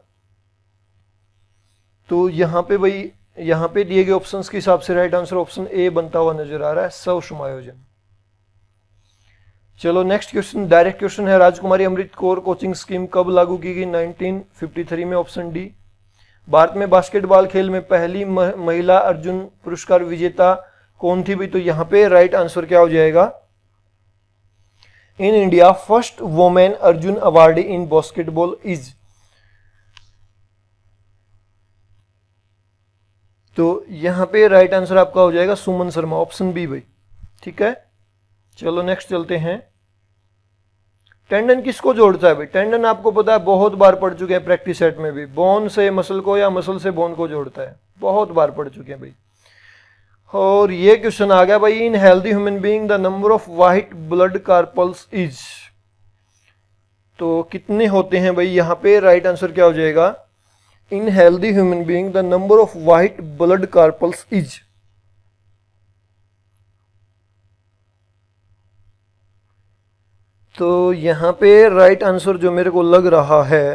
A: तो यहाँ पे भाई यहाँ पे दिए गए ऑप्शंस के हिसाब से राइट आंसर ऑप्शन ए बनता हुआ नज़र आ रहा है सव समायोजन। चलो नेक्स्ट क्वेश्चन डायरेक्ट क्वेश्चन है, राजकुमारी अमृत कौर कोचिंग स्कीम कब लागू की गई? 1953 में ऑप्शन डी भारत में बास्केटबॉल खेल में पहली महिला अर्जुन पुरस्कार विजेता कौन थी भी तो यहाँ पे राइट आंसर क्या हो जाएगा? In India first women Arjun award in basketball is तो यहाँ पे राइट आंसर आपका हो जाएगा सुमन शर्मा ऑप्शन बी भाई। ठीक है? चलो नेक्स्ट चलते हैं। टेंडन किसको जोड़ता है भाई? टेंडन आपको पता है बहुत बार पढ़ चुके हैं प्रैक्टिस सेट में भी। बोन से मसल को या मसल से बोन को जोड़ता है। बहुत बार पढ़ चुके हैं भाई। और ये क्वेश्चन आ गया भाई in healthy human being the number of white blood corpuscles is तो कितने होते हैं भाई? यहाँ पे राइट आंसर क्या हो जाएगा? In healthy human being the number of white blood corpuscles is तो यहाँ पे राइट आंसर जो मेरे को लग रहा है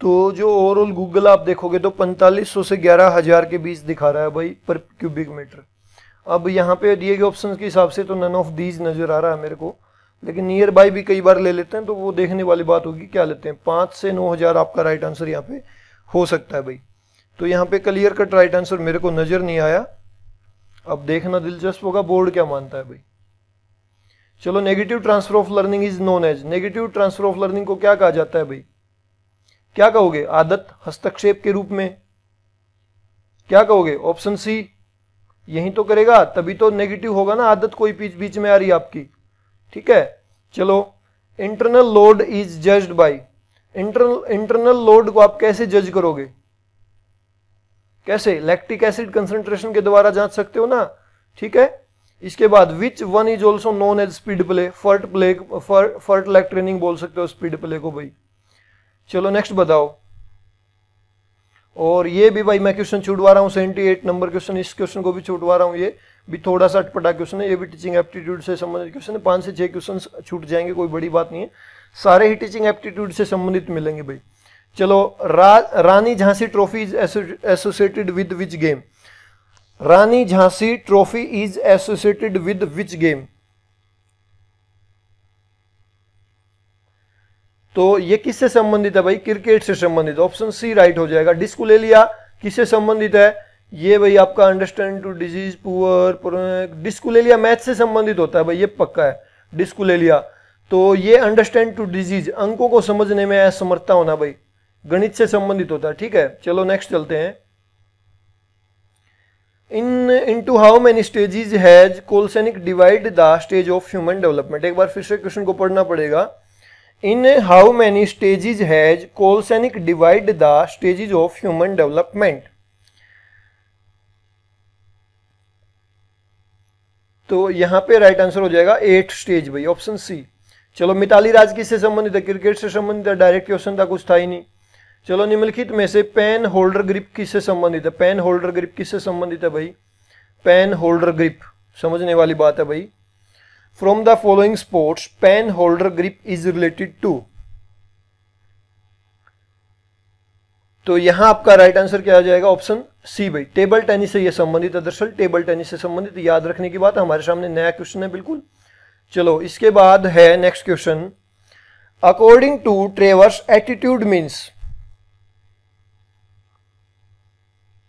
A: तो जो ओवरऑल गूगल आप देखोगे तो 4500 से 11000 के बीच दिखा रहा है भाई पर क्यूबिक मीटर अब यहाँ पे दिए गए ऑप्शन के हिसाब से तो नन ऑफ़ दीज नज़र आ रहा है मेरे को। लेकिन नियर बाय भी कई बार ले लेते हैं तो वो देखने वाली बात होगी, क्या लेते हैं? पाँच से नौ हज़ार आपका राइट आंसर यहाँ पे हो सकता है भाई। तो यहाँ पे क्लियर कट राइट आंसर मेरे को नज़र नहीं आया। अब देखना दिलचस्प होगा बोर्ड क्या मानता है भाई। चलो negative transfer of learning is known as negative transfer of learning को क्या कहा जाता है भाई? क्या कहोगे? आदत, हस्तक्षेप के रूप में। क्या कहोगे? ऑप्शन सी यही तो करेगा, तभी तो नेगेटिव होगा ना, आदत कोई बीच बीच में आ रही आपकी। ठीक है? चलो internal load is judged by internal internal load को आप कैसे जज करोगे? कैसे? लैक्टिक एसिड कंसेंट्रेशन के द्वारा जाँच सकते हो ना? ठीक है? इसके बाद which one is also known as speed play fartlek play fartlek training बोल सकते हो स्पीड प्ले को भाई। चलो नेक्स्ट बताओ। और ये भी भाई मैं क्वेश्चन छुटवा रहा हूँ सेवेंटी एट नंबर क्वेश्चन इस क्वेश्चन को भी छुटवा रहा हूँ ये। भी थोड़ा सा अटपटा क्वेश्चन है ये भी टीचिंग एप्टीट्यूड से संबंधित क्वेश्चन है पाँच से छह क्वेश्चन छूट जाएँगे कोई बड़ी बात नहीं है। सारे ही टीचिंग एप्टीट्यूड से संबंधित मिलेंगे भाई। चलो रा, Rani Jhansi trophy is associated with which game Rani Jhansi trophy is associated with which game तो ये किससे संबंधित है भाई? क्रिकेट से संबंधित। ऑप्शन सी राइट हो जाएगा। डिस्कुलेलिया किससे संबंधित है? ये भाई आपका understand to disease poor dyscalculia math से संबंधित होता है भाई, ये पक्का है डिस्कुलेलिया तो ये अंडरस्टैंड टू डिज़ीज़ अंकों को समझने में असमर्थता होना भाई, गणित से संबंधित होता है, ठीक है? चलो नेक्स्ट चलते हैं। In in to how many stages has Kolesnik divide the stage of human development एक बार फिर से क्वेश्चन को पढ़ना पड़ेगा। In how many stages has Kolesnik divide the stages of human development तो यहाँ पे राइट आंसर हो जाएगा एट स्टेज भाई ऑप्शन सी चलो, मिताली राज किससे संबंधित है? क्रिकेट से संबंधित है? डायरेक्ट क्वेश्चन था, कुछ था ही नहीं। चलो, निम्नलिखित में से पेन होल्डर ग्रिप किससे संबंधित है? पेन होल्डर ग्रिप किससे संबंधित है भाई? पेन होल्डर ग्रिप समझने वाली बात है भाई। From the following sports pen holder grip is related to तो यहाँ आपका राइट आंसर क्या आ जाएगा? ऑप्शन सी भाई। टेबल टेनिस से यह संबंधित है दरअसल। टेबल टेनिस से संबंधित। याद रखने की बात, हमारे सामने नया क्वेश्चन है, बिल्कुल। चलो, इसके बाद है next question according to Travers attitude means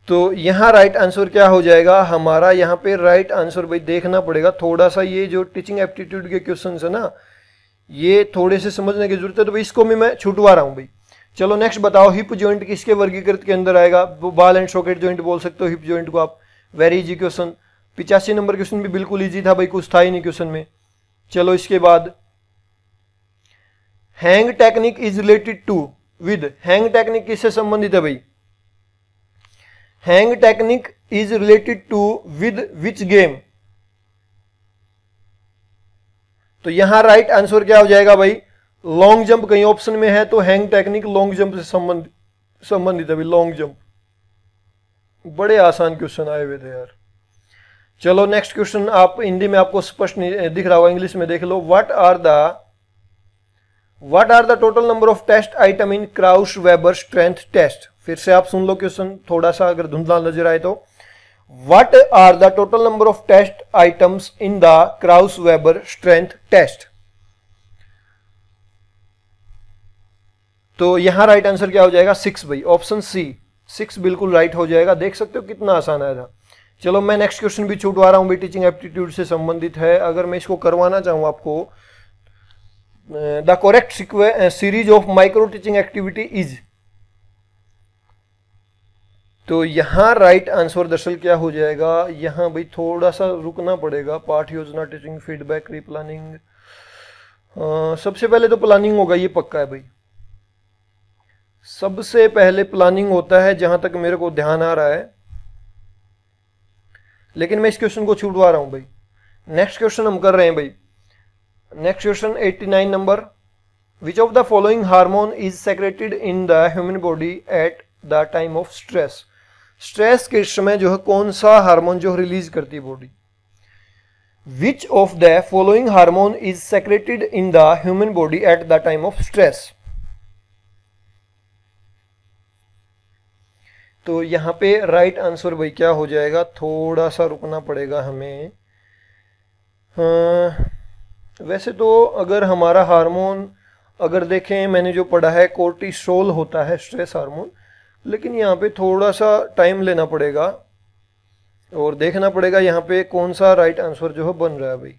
A: तो यहाँ राइट आंसर क्या हो जाएगा? हमारा यहाँ पे राइट आंसर भाई, देखना पड़ेगा। थोड़ा सा ये जो टीचिंग एप्टीट्यूड के क्वेश्चन है ना, ये थोड़े से समझने की ज़रूरत है। तो भाई, इसको भी मैं छुटवा रहा हूँ भाई। चलो नेक्स्ट बताओ हिप ज्वाइंट किसके वर्गीकृत के अंदर आएगा? बाल एंड सॉकेट ज्वाइंट बोल सकते हो हिप ज्वाइंट को आप। वेरी इजी क्वेश्चन पिचासी नंबर क्वेश्चन भी बिल्कुल ईजी था भाई, कुछ था ही नहीं क्वेश्चन में। चलो इसके बाद। Hang technique is related to with hang technique किससे संबंधित है भाई? Hang technique is related to with which game तो यहाँ राइट आंसर क्या हो जाएगा भाई? लॉन्ग जंप कहीं ऑप्शन में है तो हैंग टेक्निक लॉन्ग जंप से संबंधित संबंधित भाई लॉन्ग जंप बड़े आसान क्वेश्चन आए हुए थे यार। चलो नेक्स्ट क्वेश्चन आप हिंदी में आपको स्पष्ट दिख रहा होगा इंग्लिश में देख लो। What are the what are the total number of test item in Kraus Weber strength test फिर से आप सुन लो क्वेश्चन थोड़ा सा अगर धुंधला नज़र आए तो। What are the total number of test items in the Kraus Weber strength test तो यहाँ राइट आंसर क्या हो जाएगा? सिक्स भाई। ऑप्शन सी सिक्स बिल्कुल राइट हो जाएगा। देख सकते हो कितना आसान आया था। चलो मैं नेक्स्ट क्वेश्चन भी छूटवा रहा हूँ। भाई टीचिंग एप्टीट्यूड से संबंधित है। अगर मैं इसको करवाना चाहूँ आपको the correct series of micro teaching activity is तो यहाँ राइट आंसर दरअसल क्या हो जाएगा? यहाँ भाई थोड़ा सा रुकना पड़ेगा। पाठ योजना टीचिंग फीडबैक रिप्लानिंग सबसे पहले तो प्लानिंग होगा। ये पक्का है भाई। सबसे पहले प्लानिंग होता है जहाँ तक मेरे को ध्यान आ रहा है। लेकिन मैं इस क्वेश्चन को छूटवा रहा हूँ भाई। नेक्स्ट क्वेश्चन हम कर रहे हैं भाई। Next question 89 number which of the following hormone is secreted in the human body at the time of stress stress के समय जो है, कौन सा हार्मोन जो रिलीज़ करती है body which of the following hormone is secreted in the human body at the time of stress तो यहाँ पे राइट आंसर भाई क्या हो जाएगा? थोड़ा सा रुकना पड़ेगा हमें। हाँ, वैसे तो अगर हमारा हार्मोन अगर देखें मैंने जो पढ़ा है कोर्टिसोल होता है स्ट्रेस हार्मोन लेकिन यहाँ पे थोड़ा सा टाइम लेना पड़ेगा। और देखना पड़ेगा यहाँ पे कौन सा राइट आंसर जो है बन रहा है भाई।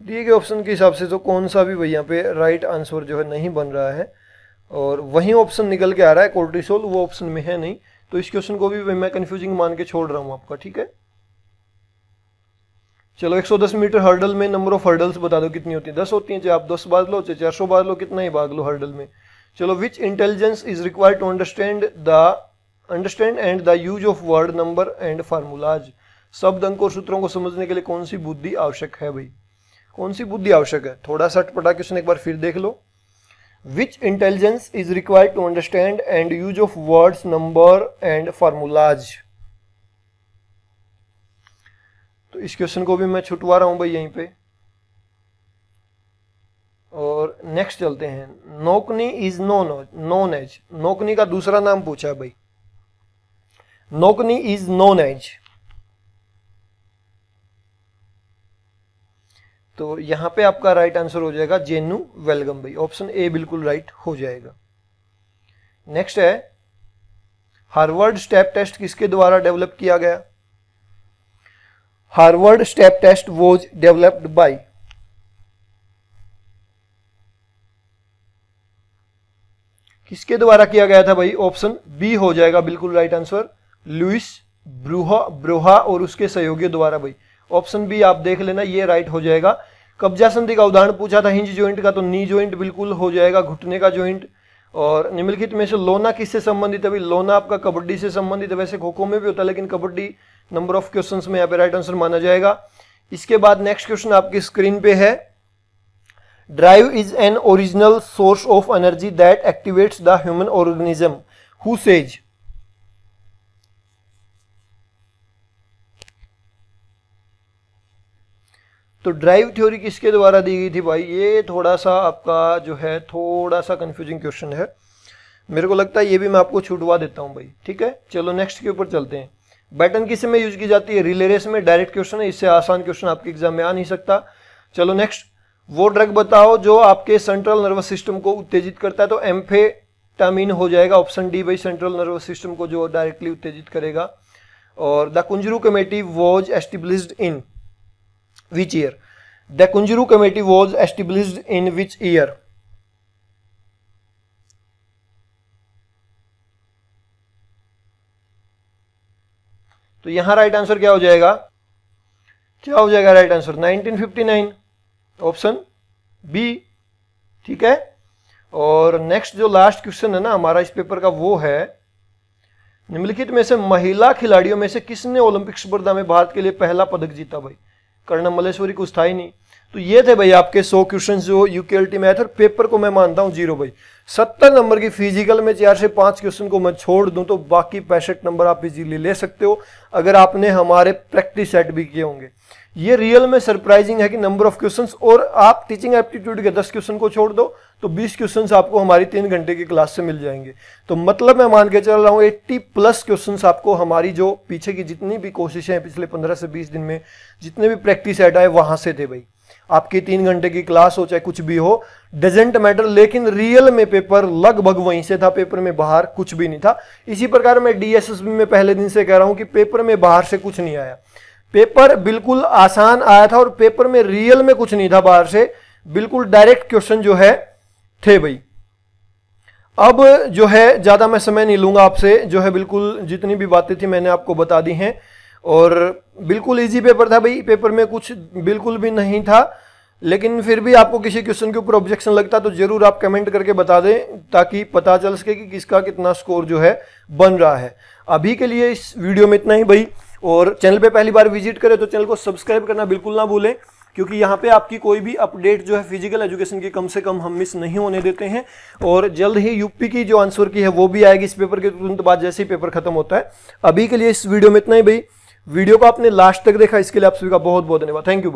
A: दिए गए ऑप्शन के हिसाब से तो कौन सा भी भाई यहाँ पे राइट आंसर जो है नहीं बन रहा है। और वही ऑप्शन निकल के आ रहा है कोर्टिसोल वो ऑप्शन में है नहीं। तो इस क्वेश्चन को भी मैं कंफ्यूजिंग मान के छोड़ रहा हूँ आपका, ठीक है? चलो 110 मीटर हर्डल में नंबर ऑफ़ हर्डल्स बता दो, कितनी होती है? दस होती हैं, चाहे आप दस बाग लो, चाहे चार सौ बाग लो, कितना ही भाग लो हर्डल में। चलो which intelligence is required to understand the understand and the use of word number and formulas शब्द अंक और सूत्रों को समझने के लिए कौन सी बुद्धि आवश्यक है भाई? कौन सी बुद्धि आवश्यक है? थोड़ा सा अटपटा क्वेश्चन एक बार फिर देख लो। Which intelligence is required to understand and use of words number and formulas तो इस क्वेश्चन को भी मैं छुटवा रहा हूँ भाई यहीं पे और नेक्स्ट चलते हैं नोकनी इज़ नोन नोन एज नोकनी का दूसरा नाम पूछा है भाई नोकनी इज़ नोन एज तो यहाँ पे आपका राइट आंसर हो जाएगा जेनू वेलगम भाई ऑप्शन ए बिल्कुल राइट हो जाएगा। नेक्स्ट है हार्वर्ड स्टेप टेस्ट किसके द्वारा डेवलप किया गया? Harvard step test was developed by किसके द्वारा किया गया था भाई? ऑप्शन बी हो जाएगा बिल्कुल right answer Louis Brouha Brouha और उसके सहयोगियों द्वारा भाई। ऑप्शन बी आप देख लेना, ये राइट हो जाएगा। कब्जा संधि का उदाहरण पूछा था, हिंज ज्वाइंट का तो नी ज्वाइंट बिल्कुल हो जाएगा, घुटने का ज्वाइंट और निम्नलिखित में से लोना किससे संबंधित है? भाई लोना आपका कबड्डी से संबंधित है, वैसे खो खो में भी होता है, लेकिन कबड्डी नंबर ऑफ़ क्वेश्चन में यहाँ पे राइट आंसर माना जाएगा। इसके बाद नेक्स्ट क्वेश्चन आपकी स्क्रीन पे है। Drive is an original source of energy that activates the human organism who says तो ड्राइव थ्योरी किसके द्वारा दी गई थी भाई? ये थोड़ा सा आपका जो है थोड़ा सा कंफ्यूजिंग क्वेश्चन है। मेरे को लगता है ये भी मैं आपको छुटवा देता हूँ भाई, ठीक है? चलो नेक्स्ट के ऊपर चलते हैं। बैटन किसमें यूज़ की जाती है? रिले रेस में डायरेक्ट क्वेश्चन है, इससे आसान क्वेश्चन आपके एग्ज़ाम में आ नहीं सकता। चलो नेक्स्ट वो ड्रग बताओ जो आपके सेंट्रल नर्वस सिस्टम को उत्तेजित करता है तो एम्फेटामिन हो जाएगा ऑप्शन डी भाई सेंट्रल नर्वस सिस्टम को जो डायरेक्टली उत्तेजित करेगा। और the Kunzru committee was established in which year? The kunjuru committee was established in which year? तो यहाँ राइट आंसर क्या हो जाएगा? क्या हो जाएगा राइट आंसर 1959 ऑप्शन बी ठीक है? और नेक्स्ट जो लास्ट क्वेश्चन है ना, हमारा इस पेपर का वो है, निम्नलिखित में से महिला खिलाड़ियों में से किसने ओलंपिक स्पर्धा में भारत के लिए पहला पदक जीता भाई? कर्णम मलेश्वरी कुछ था ही नहीं। तो ये थे भाई आपके सौ क्वेश्चन जो यूकेएलटी आए थे पेपर को मैं मानता हूँ ज़ीरो भाई। सत्तर नंबर की फ़िज़िकल में चार से पाँच क्वेश्चन को मैं छोड़ दूँ तो बाकी पैंसठ नंबर आप इजीली ले सकते हो, अगर आपने हमारे प्रैक्टिस सेट भी किए होंगे। ये रियल में सरप्राइजिंग है कि नंबर ऑफ़ क्वेश्चन और आप टीचिंग एप्टीट्यूड के 10 क्वेश्चन को छोड़ दो तो 20 क्वेश्चंस आपको हमारी तीन घंटे की क्लास से मिल जाएँगे। तो मतलब मैं मान के चल रहा हूँ 80 प्लस क्वेश्चंस आपको हमारी जो पीछे की जितनी भी कोशिशें हैं पिछले 15 से 20 दिन में, जितने भी प्रैक्टिस एड आए वहाँ से थे भाई। आपकी तीन घंटे की क्लास हो, चाहे कुछ भी हो डजेंट मैटर लेकिन रियल में पेपर लगभग वहीं से था पेपर में बाहर कुछ भी नहीं था। इसी प्रकार मैं डीएसएसबी में पहले दिन से कह रहा हूँ कि पेपर में बाहर से कुछ नहीं आया। पेपर बिल्कुल आसान आया था और पेपर में रियल में कुछ नहीं था बाहर से। बिल्कुल डायरेक्ट क्वेश्चन जो है थे भाई। अब जो है, ज़्यादा मैं समय नहीं लूँगा आपसे। जो है, बिल्कुल जितनी भी बातें थी मैंने आपको बता दी हैं। और बिल्कुल इजी पेपर था भाई। पेपर में कुछ बिल्कुल भी नहीं था। लेकिन फिर भी आपको किसी क्वेश्चन के ऊपर ऑब्जेक्शन लगता तो ज़रूर आप कमेंट करके बता दें, ताकि पता चल सके कि किसका कितना स्कोर जो है बन रहा है। अभी के लिए इस वीडियो में इतना ही भाई। और चैनल पे पहली बार विज़िट करें तो चैनल को सब्सक्राइब करना बिल्कुल ना भूलें। क्योंकि यहाँ पे आपकी कोई भी अपडेट जो है फ़िज़िकल एजुकेशन की कम से कम हम मिस नहीं होने देते हैं। और जल्द ही यूपी की जो आंसर की है, वो भी आएगी इस पेपर के तुरंत बाद जैसे ही पेपर खत्म होता है। अभी के लिए इस वीडियो में इतना ही भाई। वीडियो को आपने लास्ट तक देखा, इसके लिए आप सभी का बहुत बहुत धन्यवाद। Thank you